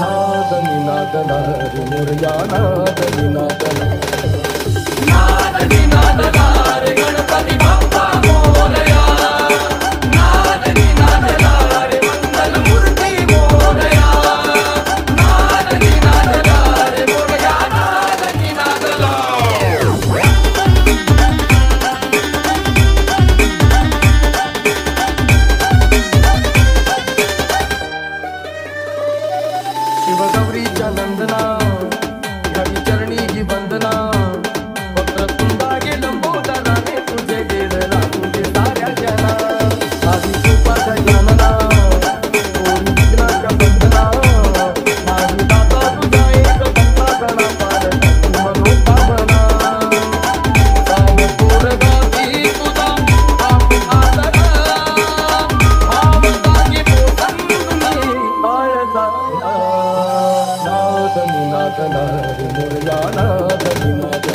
Nada ni nada, nada ni. Shiv Gauri चनंदना ನಾಥನಾರಿ ಮುರಳಾನಾಥ ನಿಮಗ